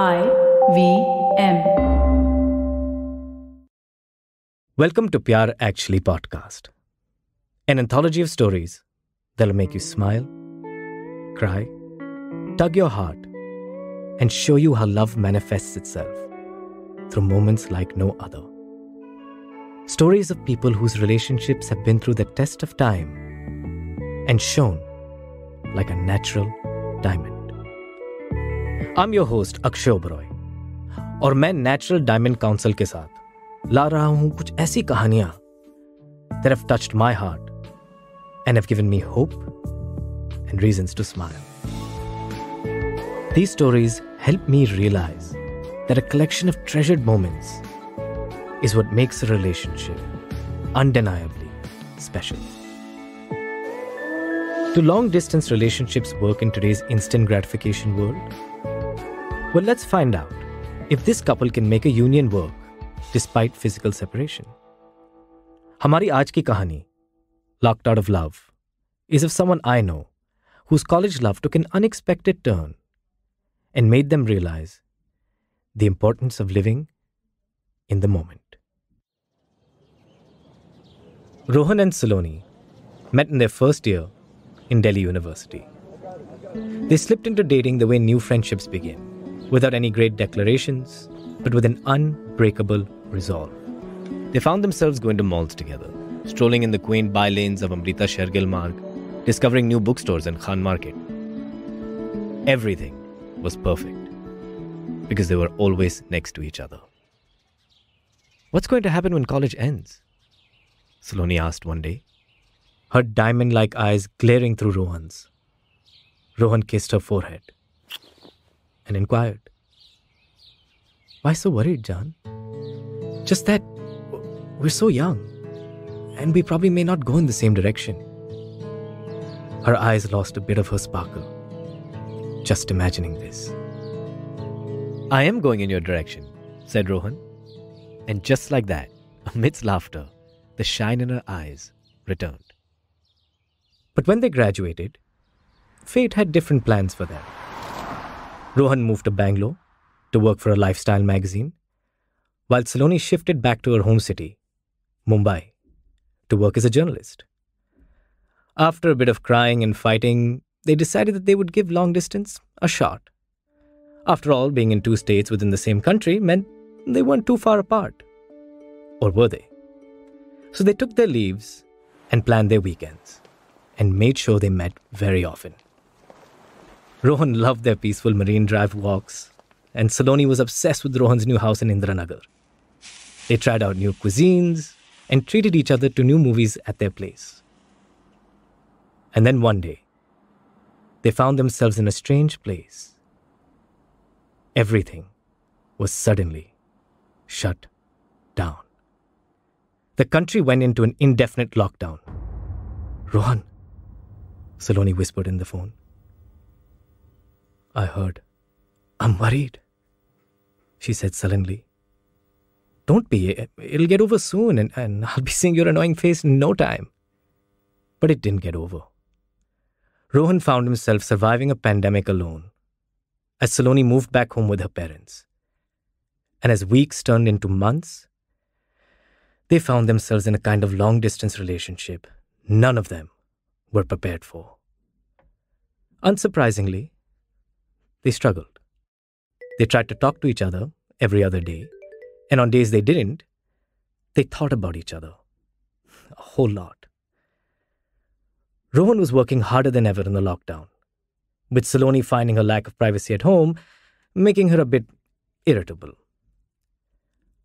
I V M. Welcome to Pyaar Actually podcast, an anthology of stories that'll make you smile, cry, tug your heart, and show you how love manifests itself through moments like no other. Stories of people whose relationships have been through the test of time and shone like a natural diamond. I'm your host Akshay Oberoi और मैं natural diamond council के साथ ला रहा हूं कुछ ऐसी कहानियां that have touched my heart and have given me hope and reasons to smile. These stories help me realize that a collection of treasured moments is what makes a relationship undeniably special. Do long distance relationships work in today's instant gratification world? Well, let's find out if this couple can make a union work despite physical separation. हमारी आज की कहानी Locked Out of Love is of someone I know whose college love took an unexpected turn and made them realize the importance of living in the moment. Rohan and Saloni met in their first year in Delhi University. They slipped into dating the way new friendships begin, without any great declarations, but with an unbreakable resolve. They found themselves going to malls together, strolling in the quaint by lanes of Amrita Shergill Marg, discovering new bookstores and Khan Market. Everything was perfect because they were always next to each other. What's going to happen when college ends? Saloni asked one day, her diamond like eyes glaring through Rohan's. Rohan kissed her forehead and inquired, Why so worried, Jaan? Just that we're so young, and we probably may not go in the same direction. Her eyes lost a bit of her sparkle, just imagining this. I am going in your direction, said Rohan. And just like that, amidst laughter, the shine in her eyes returned. But when they graduated, fate had different plans for them. Rohan moved to Bangalore to work for a lifestyle magazine, while Saloni shifted back to her home city, Mumbai, to work as a journalist. After a bit of crying and fighting, they decided that they would give long distance a shot. After all, being in two states within the same country meant they weren't too far apart. Or were they? So they took their leaves and planned their weekends and made sure they met very often. Rohan loved their peaceful marine drive walks, and Saloni was obsessed with Rohan's new house in Indiranagar. They tried out new cuisines and treated each other to new movies at their place. And then one day, they found themselves in a strange place. Everything was suddenly shut down. The country went into an indefinite lockdown. Rohan, Saloni whispered in the phone. I heard. I'm worried, she said sullenly. Don't be. It'll get over soon, and, and I'll be seeing your annoying face in no time. But it didn't get over. Rohan found himself surviving a pandemic alone as Saloni moved back home with her parents. And as weeks turned into months, they found themselves in a kind of long distance relationship none of them were prepared for. Unsurprisingly, they struggled. They tried to talk to each other every other day, and on days they didn't, they thought about each other a whole lot. Rohan was working harder than ever in the lockdown, with Saloni finding her lack of privacy at home making her a bit irritable.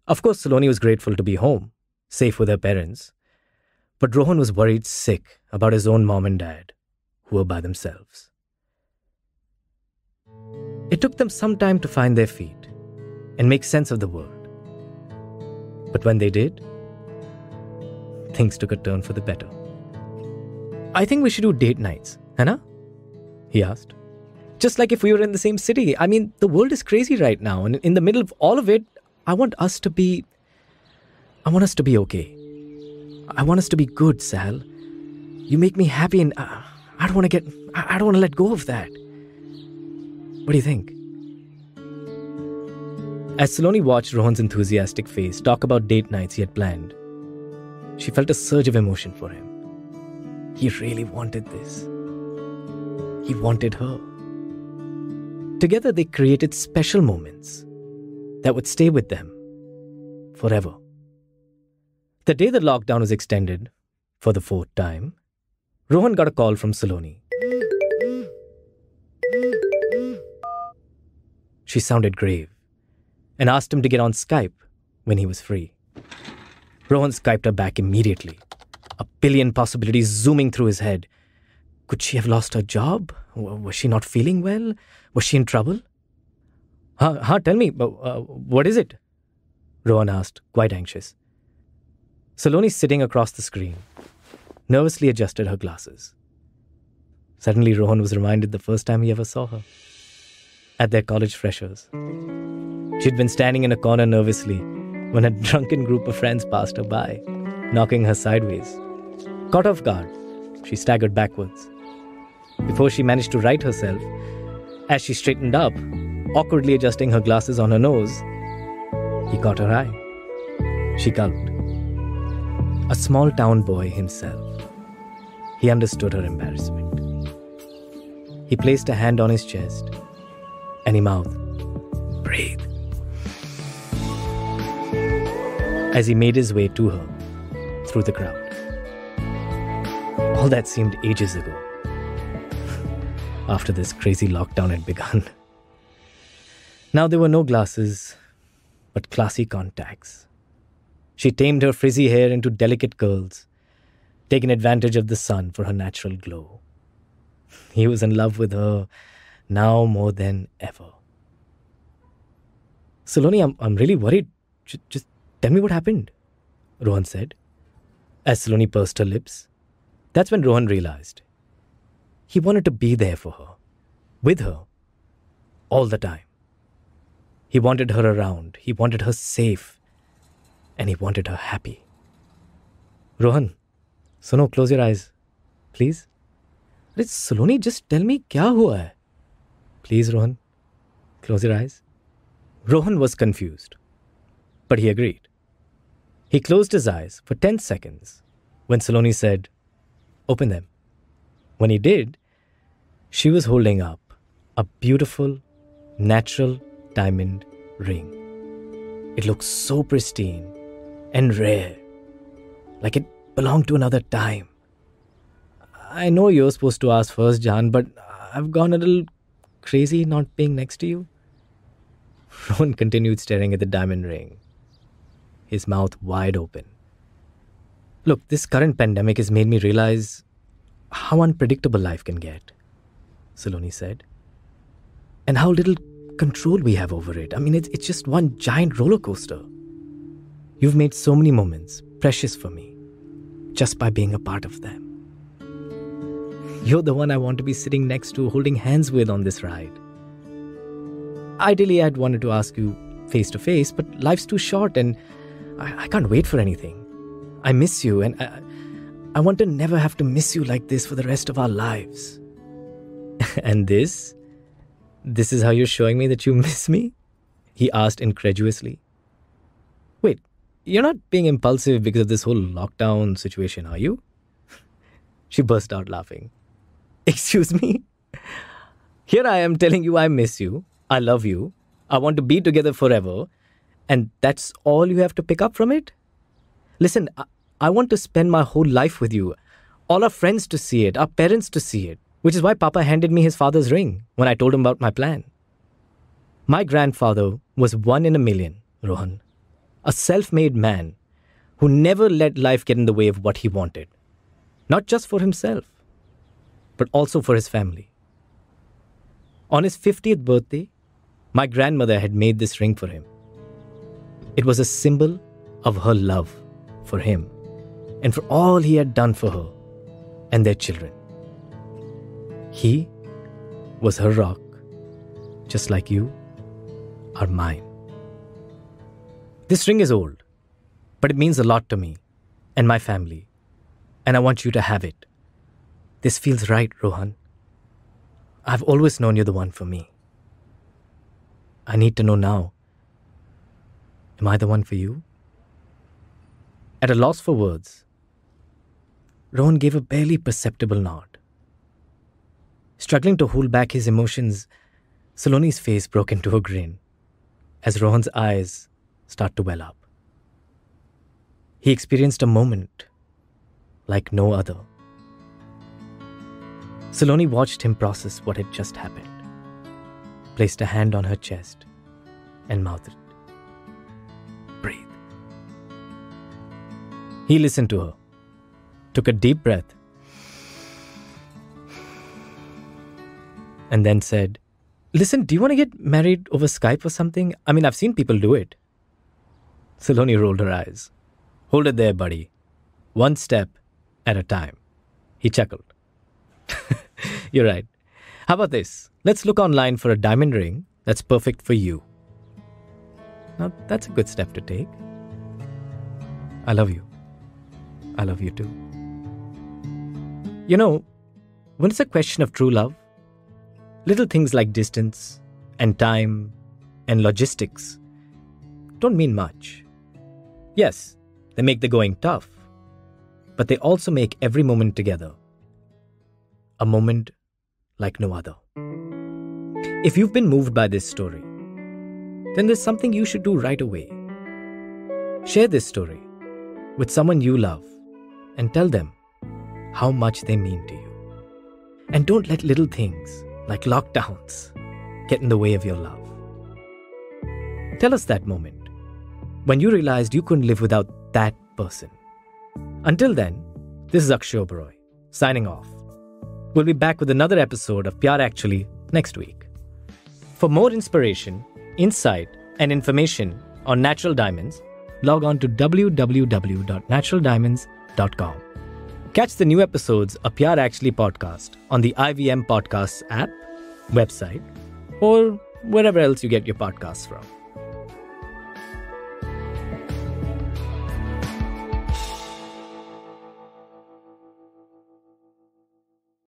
Of course, Saloni was grateful to be home, safe with her parents, but Rohan was worried sick about his own mom and dad, who were by themselves. It took them some time to find their feet and make sense of the world. But when they did, things took a turn for the better. I think we should do date nights, Hannah? He asked. Just like if we were in the same city. I mean, the world is crazy right now, and in the middle of all of it, I want us to be. I want us to be okay. I want us to be good, Sal. You make me happy, and uh, I don't want to get. I don't want to let go of that. What do you think? As Saloni watched Rohan's enthusiastic face talk about date nights he had planned, she felt a surge of emotion for him. He really wanted this. He wanted her. Together, they created special moments that would stay with them forever. The day the lockdown was extended for the fourth time, Rohan got a call from Saloni. She sounded grave and asked him to get on Skype when he was free. Rohan Skyped her back immediately, a billion possibilities zooming through his head. Could she have lost her job? Was she not feeling well? Was she in trouble? Huh, huh tell me, uh, what is it? Rohan asked, quite anxious. Saloni, sitting across the screen, nervously adjusted her glasses. Suddenly, Rohan was reminded the first time he ever saw her at their college freshers. She'd been standing in a corner nervously when a drunken group of friends passed her by, knocking her sideways. Caught off guard, she staggered backwards. Before she managed to right herself, as she straightened up, awkwardly adjusting her glasses on her nose, he caught her eye. She gulped. A small town boy himself. He understood her embarrassment. He placed a hand on his chest and mouth. Breathe. As he made his way to her through the crowd. All that seemed ages ago, after this crazy lockdown had begun. Now there were no glasses, but classy contacts. She tamed her frizzy hair into delicate curls, taking advantage of the sun for her natural glow. He was in love with her now more than ever. Saloni, I'm, I'm really worried. J- just tell me what happened, Rohan said. As Saloni pursed her lips, that's when Rohan realized he wanted to be there for her, with her, all the time. He wanted her around, he wanted her safe, and he wanted her happy. Rohan, Suno, close your eyes, please. अरे सलोनी just tell me क्या हुआ है Please, Rohan, close your eyes. Rohan was confused, but he agreed. He closed his eyes for 10 seconds when Saloni said, Open them. When he did, she was holding up a beautiful, natural diamond ring. It looked so pristine and rare, like it belonged to another time. I know you're supposed to ask first, Jaan, but I've gone a little crazy not being next to you? Rohan continued staring at the diamond ring, his mouth wide open. Look, this current pandemic has made me realize how unpredictable life can get, Saloni said. And how little control we have over it. I mean, it's, it's just one giant roller coaster. You've made so many moments precious for me just by being a part of them. You're the one I want to be sitting next to, holding hands with on this ride. Ideally, I'd wanted to ask you face to face, but life's too short and I, I, can't wait for anything. I miss you and I, I want to never have to miss you like this for the rest of our lives. and this? This is how you're showing me that you miss me? He asked incredulously. Wait, you're not being impulsive because of this whole lockdown situation, are you? She burst out laughing. Excuse me? Here I am telling you I miss you, I love you, I want to be together forever, and that's all you have to pick up from it? Listen, I, I want to spend my whole life with you, all our friends to see it, our parents to see it, which is why Papa handed me his father's ring when I told him about my plan. My grandfather was one in a million, Rohan, a self made man who never let life get in the way of what he wanted, not just for himself but also for his family. On his 50th birthday, my grandmother had made this ring for him. It was a symbol of her love for him and for all he had done for her and their children. He was her rock, just like you are mine. This ring is old, but it means a lot to me and my family, and I want you to have it. This feels right, Rohan. I've always known you're the one for me. I need to know now Am I the one for you? At a loss for words, Rohan gave a barely perceptible nod. Struggling to hold back his emotions, Saloni's face broke into a grin as Rohan's eyes start to well up. He experienced a moment like no other. Saloni watched him process what had just happened, placed a hand on her chest, and mouthed, Breathe. He listened to her, took a deep breath, and then said, Listen, do you want to get married over Skype or something? I mean, I've seen people do it. Saloni rolled her eyes. Hold it there, buddy. One step at a time. He chuckled. You're right. How about this? Let's look online for a diamond ring that's perfect for you. Now, that's a good step to take. I love you. I love you too. You know, when it's a question of true love, Little things like distance and time and logistics don't mean much. Yes, they make the going tough, but they also make every moment together a moment like no other. If you've been moved by this story, then there's something you should do right away. Share this story with someone you love and tell them how much they mean to you. And don't let little things like lockdowns, get in the way of your love. Tell us that moment when you realized you couldn't live without that person. Until then, this is Akshay Oberoi, signing off. We'll be back with another episode of Pyaar Actually next week. For more inspiration, insight, and information on natural diamonds, log on to www.naturaldiamonds.com. Catch the new episodes of Pyaar Actually podcast on the IVM Podcasts app, website, or wherever else you get your podcasts from.